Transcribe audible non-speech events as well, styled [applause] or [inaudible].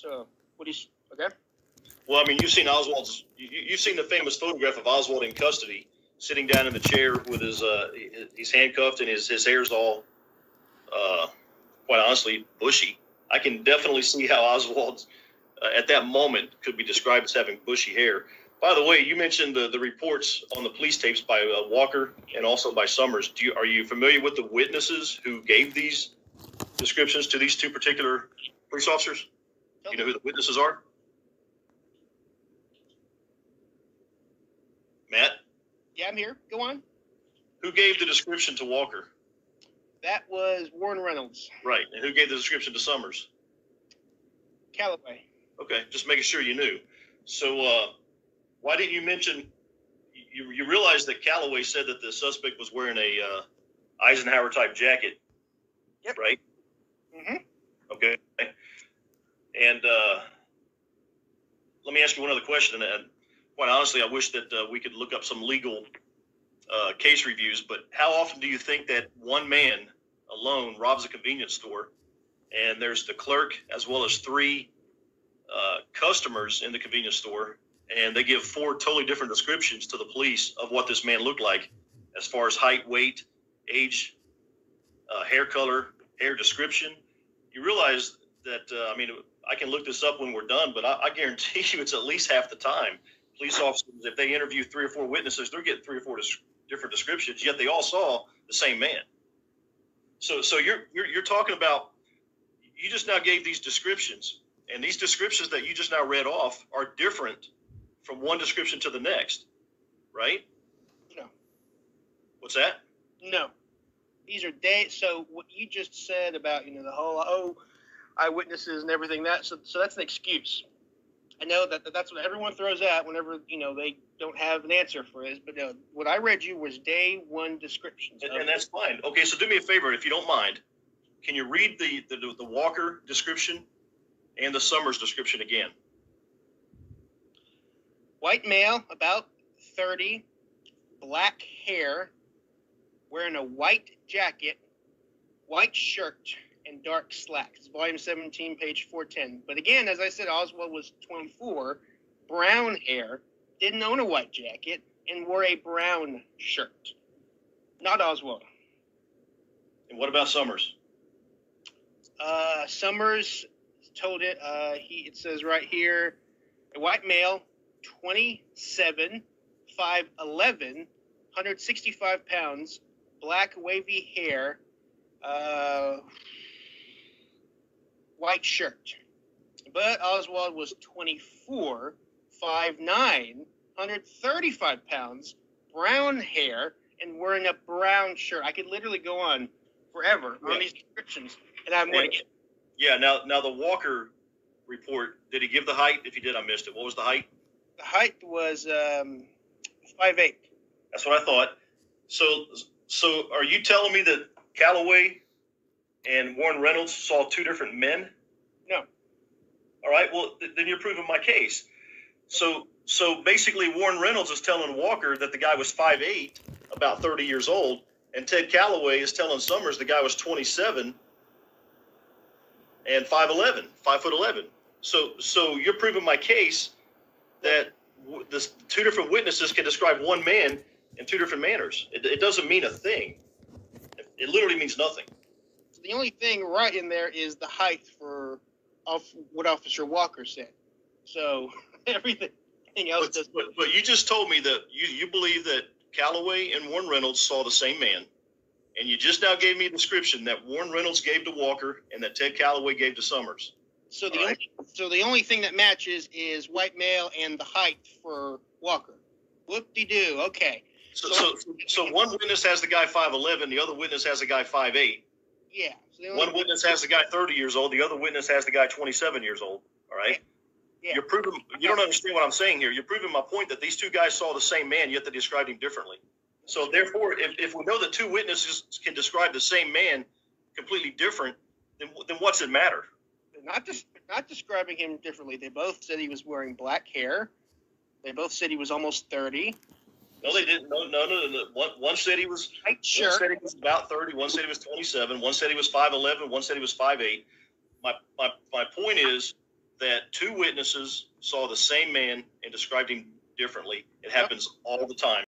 So what do you? Okay. Well, I mean, you've seen Oswald's, you, you've seen the famous photograph of Oswald in custody, sitting down in the chair with his, uh, he's handcuffed and his, his hair's all, uh, quite honestly, bushy. I can definitely see how Oswald, uh, at that moment, could be described as having bushy hair. By the way, you mentioned the, the reports on the police tapes by uh, Walker and also by Summers. Do you, are you familiar with the witnesses who gave these descriptions to these two particular police officers? You know who the witnesses are? Matt, Yeah, I'm here. Go on. who gave the description to Walker? That was Warren Reynolds, Right, and who gave the description to Summers? Callaway. Okay, just making sure you knew. So, uh, why didn't you mention? You, you realize that Callaway said that the suspect was wearing a uh, Eisenhower type jacket, Yep. right? Mm-hmm. Okay. And uh, let me ask you one other question. And quite honestly, I wish that uh, we could look up some legal uh, case reviews. But how often do you think that one man alone robs a convenience store, and there's the clerk as well as three uh, customers in the convenience store, and they give four totally different descriptions to the police of what this man looked like, as far as height, weight, age, uh, hair color, hair description. You realize that uh, I mean I can look this up when we're done, but I, I guarantee [laughs] you it's at least half the time. Police officers, if they interview three or four witnesses, they're getting three or four different descriptions. Yet they all saw the same man. So, so you're you're, you're talking about you just now gave these descriptions, and these descriptions that you just now read off are different from one description to the next, right? No. What's that? No. These are day. So what you just said about you know the whole oh eyewitnesses and everything that so so that's an excuse. I know that that that's what everyone throws out whenever you know they don't have an answer for this. But no, what I read you was day one descriptions. And, and that's fine. Okay, so do me a favor, if you don't mind. Can you read the, the, the Walker description and the Summers description again? white male, about thirty, black hair, wearing a white jacket, white shirt, and dark slacks. Volume 17, page 410. But again, as I said, Oswald was 24, brown hair, didn't own a white jacket, and wore a brown shirt. Not Oswald. And what about Summers? Uh, Summers told it. Uh, he it says right here, a white male, 27, 5'11", 165 pounds, black wavy hair, uh, white shirt. But Oswald was 24, 5'9", 135 pounds, brown hair, and wearing a brown shirt. I could literally go on forever Yeah. on these descriptions, and I'm going to get Yeah, now now the Walker report, did he give the height? If he did, I missed it. What was the height? the height was um, five eight. That's what I thought. So so are you telling me that Callaway and Warren Reynolds saw two different men? No. All right, well th- then you're proving my case. So so basically Warren Reynolds is telling Walker that the guy was 5'8, about 30 years old, and Ted Callaway is telling Summers the guy was 27 and 5'11, 5 foot 11. So so you're proving my case that w- this two different witnesses can describe one man in two different manners. It, it doesn't mean a thing. It, it literally means nothing. So the only thing right in there is the height for off what Officer Walker said. So [laughs] everything else But, does. but, but you just told me that you, you believe that Callaway and Warren Reynolds saw the same man. And you just now gave me a description that Warren Reynolds gave to Walker and that Ted Callaway gave to Summers. So the All only, so the only thing that matches is white male and the height for Walker. Whoop de doo. Okay. So, so, so one witness has the guy 5'11, the other witness has the guy 5'8. Yeah. So the only, One witness has the guy 30 years old, the other witness has the guy 27 years old. All right. Yeah. You're proving, you don't understand what I'm saying here. You're proving my point that these two guys saw the same man, yet they described him differently. So therefore, if, if we know that two witnesses can describe the same man completely different, then, then what's it matter? not just not describing him differently. They both said he was wearing black hair. They both said he was almost thirty. No, they didn't. No, no, no, no. One, one said he was, White one said he was about 30, one said he was 27, one said he was 5'11, one said he was 5'8. My, my, my point is that two witnesses saw the same man and described him differently. It happens all the time.